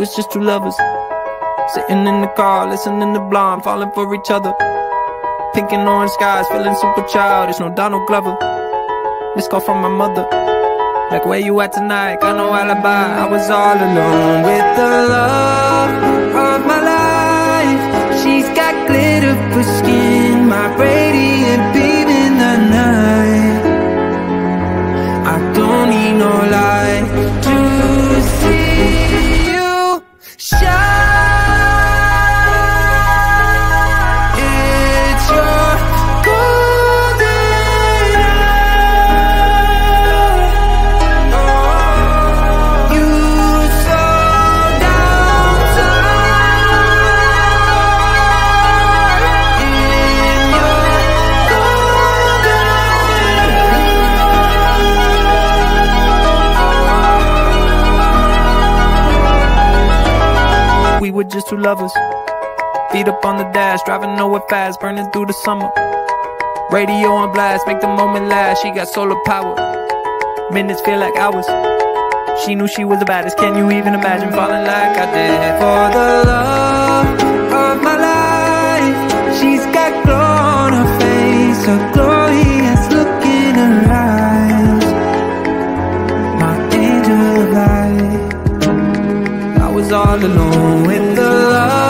Was just two lovers. Sitting in the car, listening to Blonde Falling for each other. Pink and orange skies, feeling super childish No Donald Glover. This call from my mother. Like where you at tonight, got no alibi. I was all alone with the love of my life. She's got glitter for skin My radiant beam in the night. I don't need no light two lovers Feet up on the dash, driving nowhere fast, burning through the summer. Radio on blast, make the moment last. She got solar power. Minutes feel like hours. She knew she was the baddest. Can you even imagine falling like I did? For the love of my life, she's got glow on her face, a glorious all alone with the love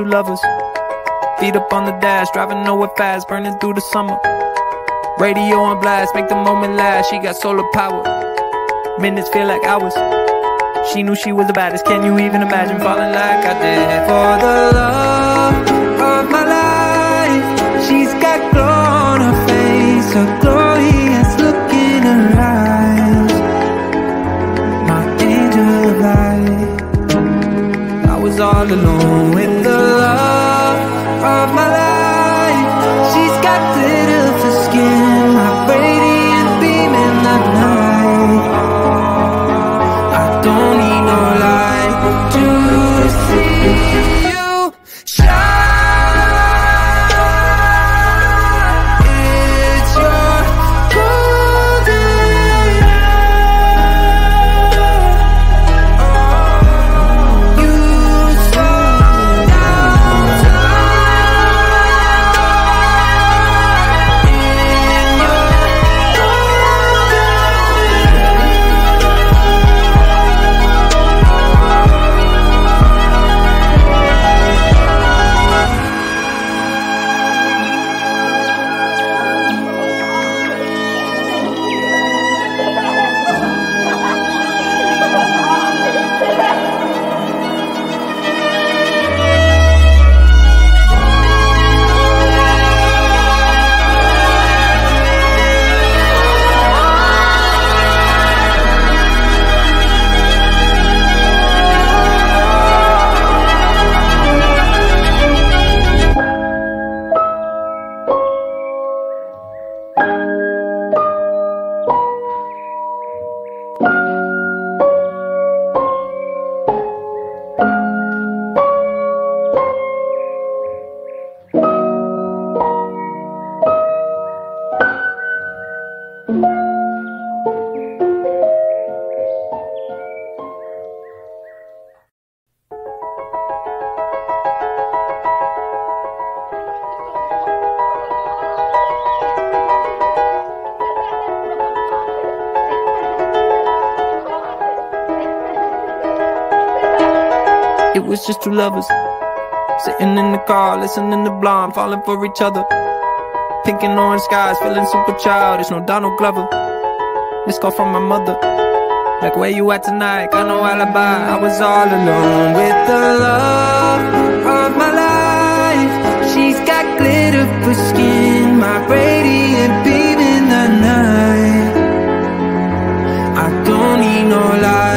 two lovers. Feet up on the dash, driving nowhere fast, burning through the summer. Radio on blast, make the moment last. She got solar power. Minutes feel like hours. She knew she was the baddest. Can you even imagine falling like I did? For the love of my life, she's got glow on her face, a glorious It was just two lovers sitting in the car, listening to Blonde, falling for each other. Pink and orange skies, feeling super childish. No Donald Glover. This call from my mother. Like, where you at tonight? Got no alibi. I was all alone with the love of my life. She's got glitter for skin, my radiant beam in the night. I don't need no light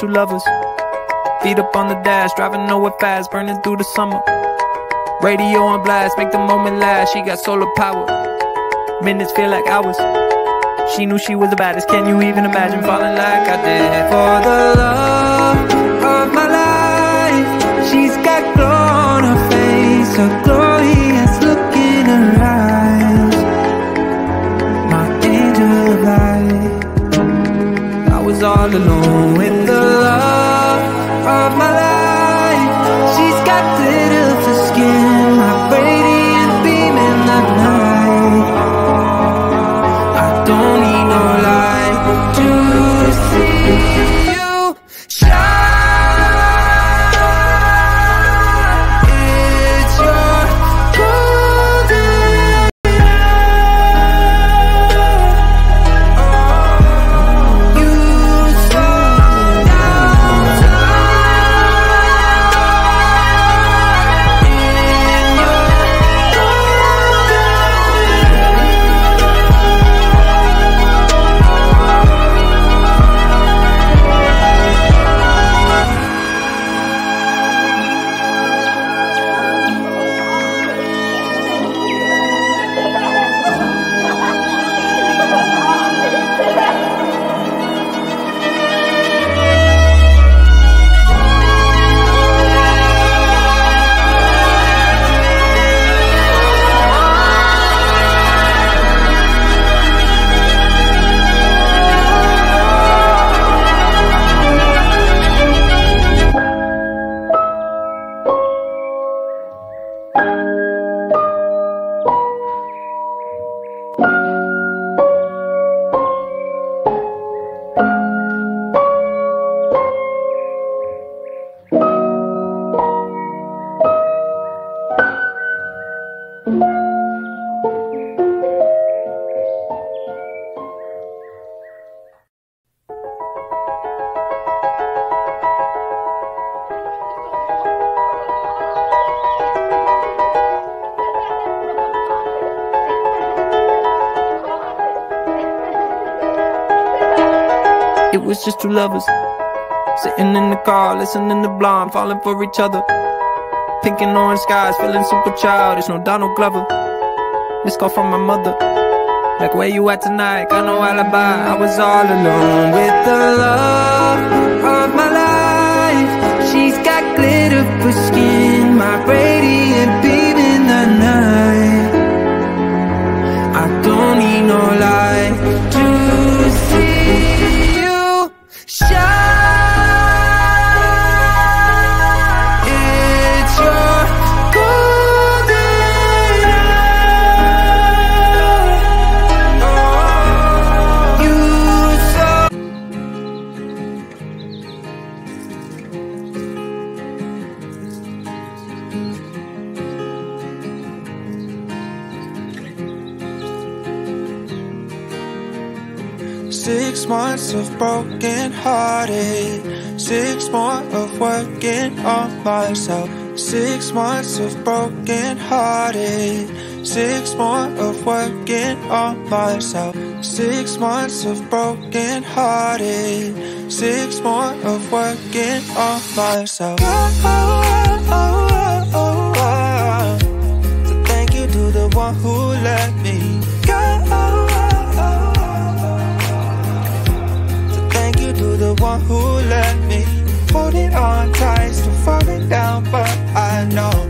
two lovers. Feet up on the dash, driving nowhere fast, burning through the summer. Radio on blast, make the moment last. She got solar power. Minutes feel like hours. She knew she was the baddest. Can you even imagine falling like I did? For the love of my life, she's got glow on her face, It was just two lovers Sitting in the car, listening to Blonde Falling for each other. Pink and orange skies, feeling super childish. No Donald Glover. This call from my mother. Like where you at tonight, got no alibi. I was all alone with the love of my life. She's got glitter for skin My radiant beam working on myself. Six months of broken hearted. Six more of working on myself. Oh, oh, oh, oh, oh, So thank you to the one who let me go. So thank you to the one who let me holding on tight, still falling down, but I know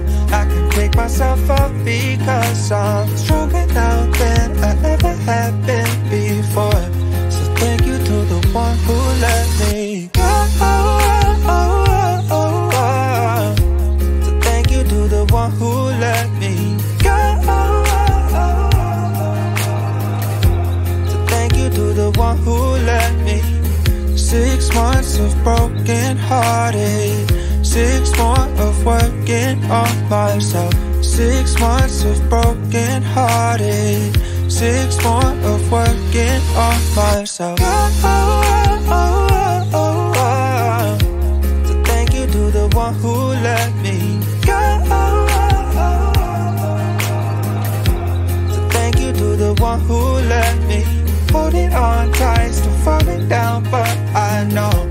myself up because I'm stronger now than I ever have been before. So thank you to the one who let me go. So thank you to the one who let me go. So thank you to the one who let me. Six months of broken hearted. Six more of working on myself. Six months of broken hearted. Six more of working on myself. Oh, oh, oh, so thank you to the one who let me go. So thank you to the one who let me holding on tight, still falling down, but I know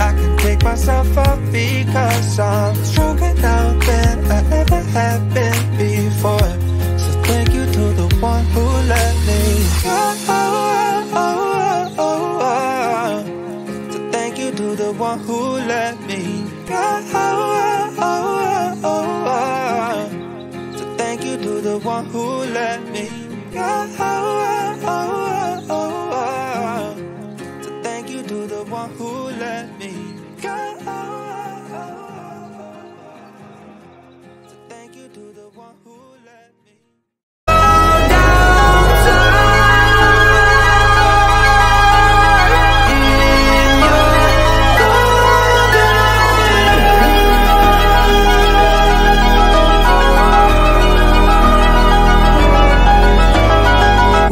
I can pick myself up because I'm stronger now than I ever have been before. So thank you to the one who let me go. So thank you to the one who let me go. So thank you to the one who let me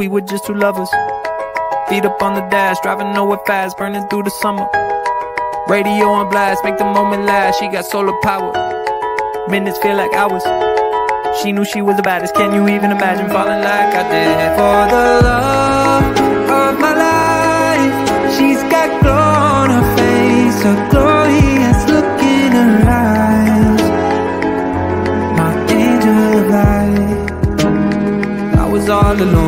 We were just two lovers. Feet up on the dash, driving nowhere fast, burning through the summer. Radio on blast, make the moment last. She got solar power. Minutes feel like hours. She knew she was the baddest. Can you even imagine falling like I did? For the love of my life, she's got glow on her face, a glorious look in her eyes. My angel of light. I was all alone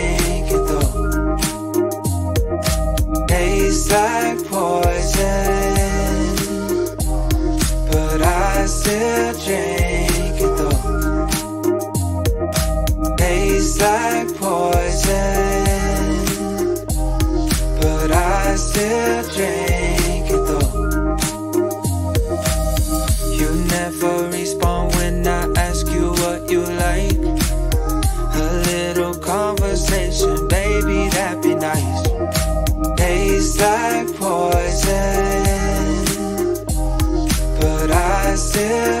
like poison, but I still drink it though. Tastes like poison, still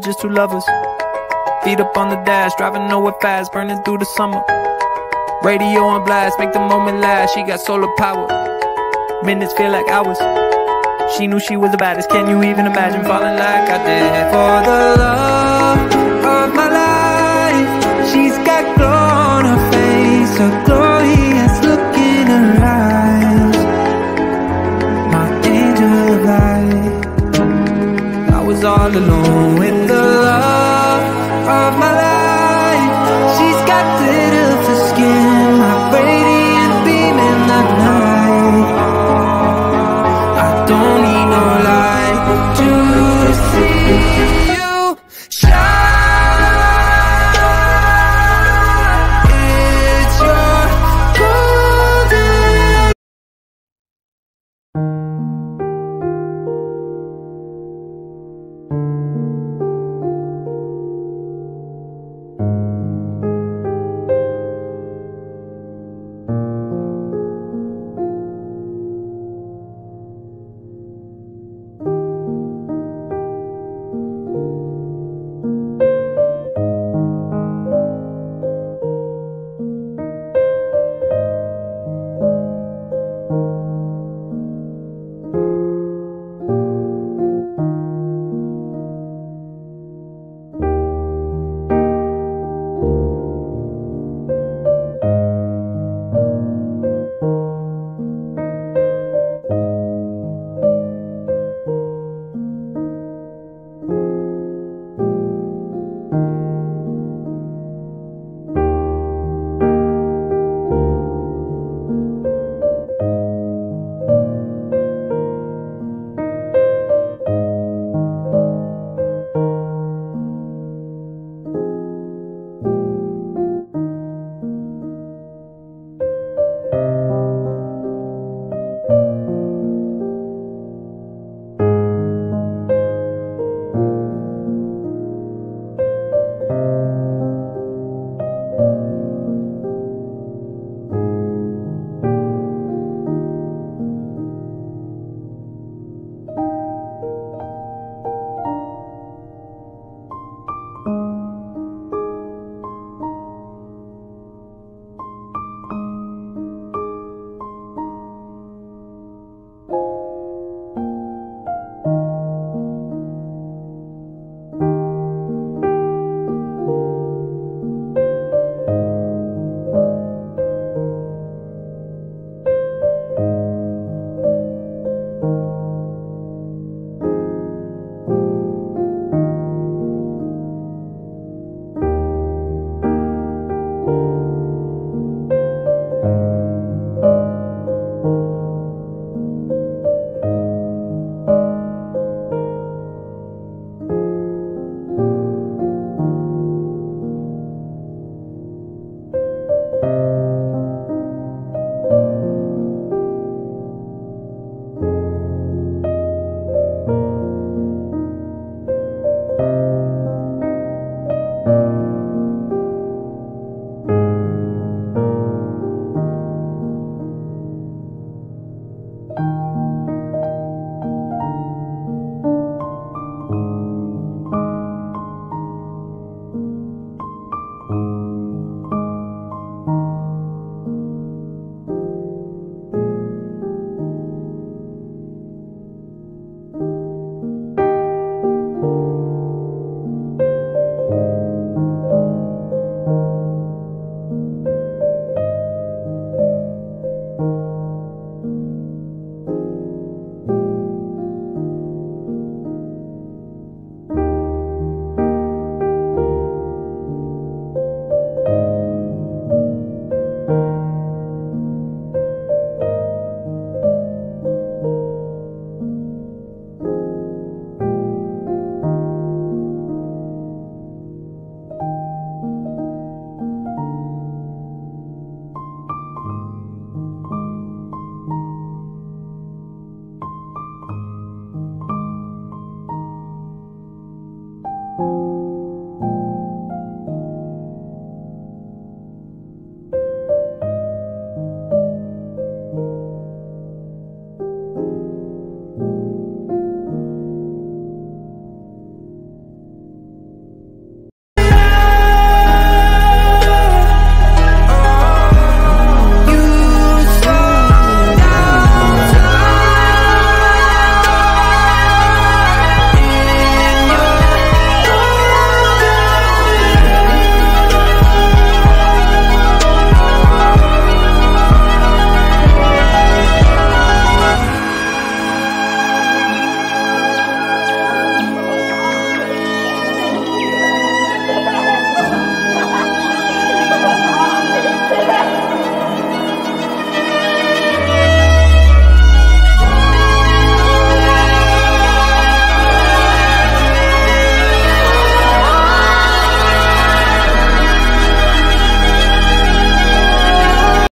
just two lovers, feet up on the dash, driving nowhere fast, burning through the summer. Radio on blast, make the moment last. She got solar power, minutes feel like hours. She knew she was the baddest. Can you even imagine falling like I did? For the love of my life, she's got glow on her face, a glorious was all alone with the love of my life. She's got glitter for skin, my radiant beam in the night.